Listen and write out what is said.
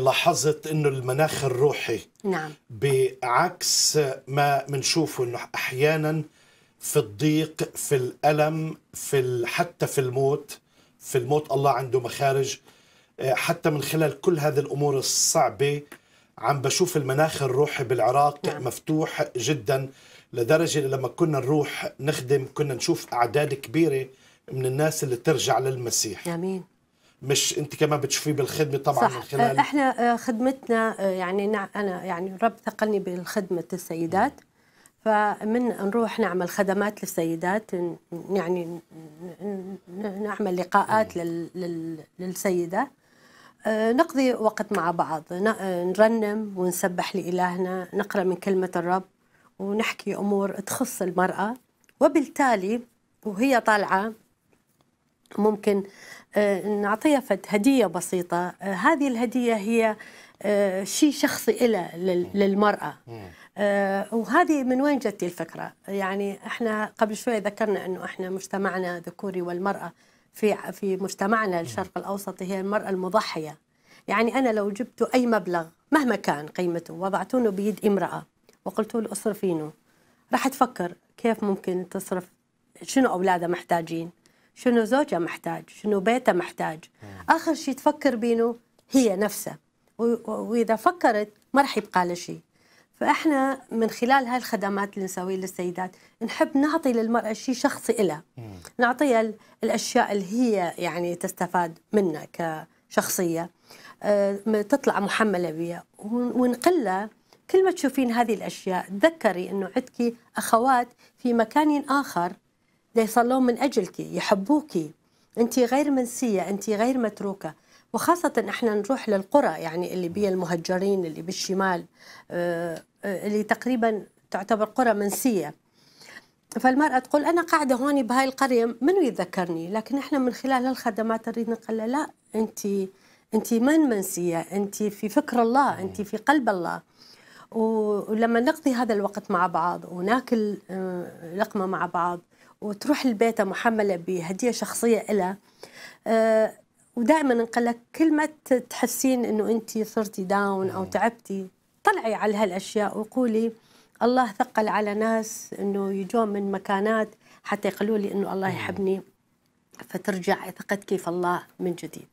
لاحظت إنه المناخ الروحي نعم. بعكس ما بنشوفه إنه أحيانا في الضيق في الألم في حتى في الموت في الموت الله عنده مخارج. آه، حتى من خلال كل هذه الأمور الصعبة عم بشوف المناخ الروحي بالعراق نعم. مفتوح جدا لدرجة لما كنا نروح نخدم كنا نشوف أعداد كبيرة من الناس اللي ترجع للمسيح. آمين. مش انت كمان بتشوفيه بالخدمة طبعا من صح خلال آه، إحنا آه، خدمتنا آه، يعني أنا يعني رب ثقلني بالخدمة السيدات. فمن نروح نعمل خدمات للسيدات يعني نعمل لقاءات لل- لل- للسيدة. نقضي وقت مع بعض نرنم ونسبح لإلهنا نقرأ من كلمة الرب ونحكي أمور تخص المرأة. وبالتالي وهي طالعة ممكن نعطيها فد هدية بسيطة. آه، هذه الهدية هي آه، شيء شخصي إلى للمرأة. آه، وهذه من وين جت الفكرة؟ يعني إحنا قبل شوي ذكرنا إنه إحنا مجتمعنا ذكوري والمرأة في في مجتمعنا الشرق الأوسط هي المرأة المضحية. يعني أنا لو جبت أي مبلغ مهما كان قيمته وضعتونه بيد امرأة وقلت له اصرفينه راح تفكر كيف ممكن تصرف شنو أولادها محتاجين؟ شنو زوجها محتاج؟ شنو بيتها محتاج؟ آخر شيء تفكر بينه هي نفسها. و- و- وإذا فكرت ما راح يبقى لها شيء فإحنا من خلال هاي الخدمات اللي نسويها للسيدات نحب نعطي للمرأة شيء شخصي لها نعطيها ال- الأشياء اللي هي يعني تستفاد منها كشخصية. آه، تطلع محملة بها ون- ونقول لها كل ما تشوفين هذه الأشياء تذكري إنه عندك أخوات في مكان آخر دا يصلون من أجلك يحبوك. أنت غير منسية أنت غير متروكة. وخاصة إحنا نروح للقرى يعني اللي بيها المهجرين اللي بالشمال آه، آه، اللي تقريبا تعتبر قرى منسية. فالمرأة تقول أنا قاعدة هون بهاي القرية منو يتذكرني؟ لكن إحنا من خلال هالخدمات نريد نقول لا أنت أنت من منسية؟ أنت في فكر الله أنت في قلب الله. ولما نقضي هذا الوقت مع بعض وناكل آه، لقمة مع بعض وتروح البيت محملة بهدية شخصية إلها آه، ودائما نقول لك كل ما تحسين إنه انت صرتي داون أو تعبتي طلعي على هالأشياء وقولي الله ثقل على ناس إنه يجون من مكانات حتى يقولوا لي إنه الله يحبني فترجع ثقتك في الله من جديد.